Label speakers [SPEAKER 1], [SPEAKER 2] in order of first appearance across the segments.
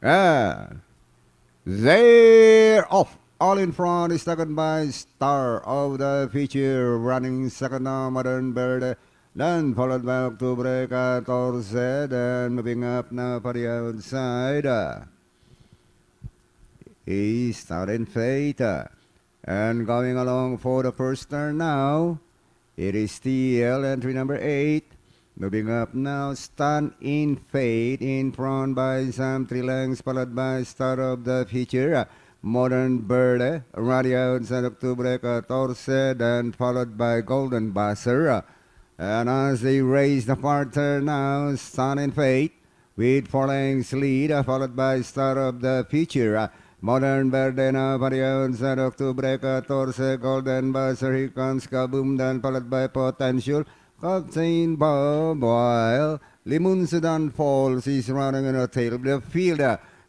[SPEAKER 1] And they're off. All in front is second by Star of the Future, running second now, Moderne Verde. Then followed by Octubre 14, then moving up now for the outside. Is Standing Fate. And going along for the first turn now, it is TL entry number 8. Moving up now, Standing Fate in front by Sam Three Lengths, followed by Star of the Future. Moderne Verde, Radio outside Octubre 14, then followed by Golden Buzzer. And as they raise the partner now, Standing Fate with four lengths lead, followed by Star of the Future. Moderne Verde now, Radio outside Octubre 14, Golden Buzzer, here comes Kaboom, then followed by Potential. Captain Bob while Limun Sudan Falls is running in of the field.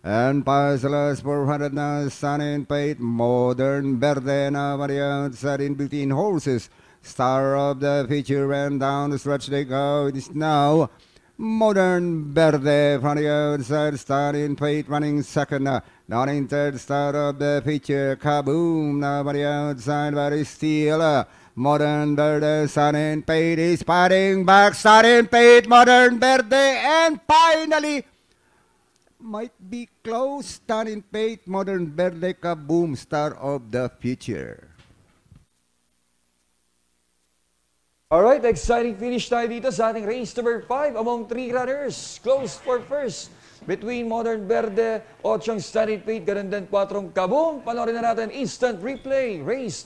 [SPEAKER 1] And Pasalas 400 now, Standing Fate, Moderne Verde now, Maria outside in between horses. Star of the future ran down the stretch they go. It is now Moderne Verde from the outside, Standing Fate running second. Down in third, Star of the future, Kaboom the outside, very still. Moderne Verde, and Fate is fighting back. And Fate, Moderne Verde, and finally might be close. Standing Fate, Moderne Verde, Kaboom, Star of the Future.
[SPEAKER 2] Alright, exciting finish tayo dito sa ating race number 5 among three runners. Close for first between Moderne Verde, Ochong Standing Fate, ganun din 4 Kaboom. Panoorin na natin instant replay. Race